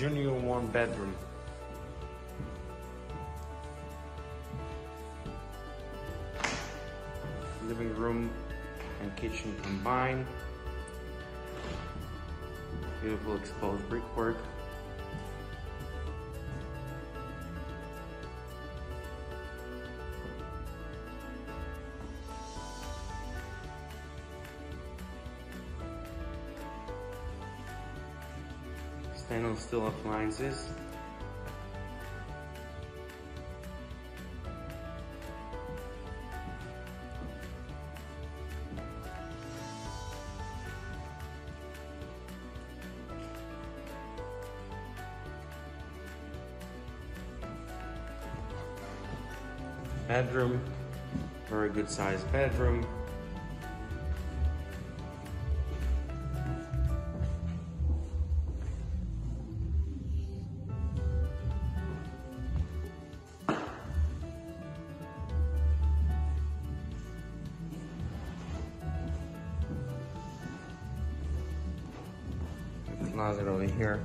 junior one bedroom. Living room and kitchen combined. Beautiful exposed brickwork. Stainless steel appliances. Bedroom, very good sized bedroom. Closet over here.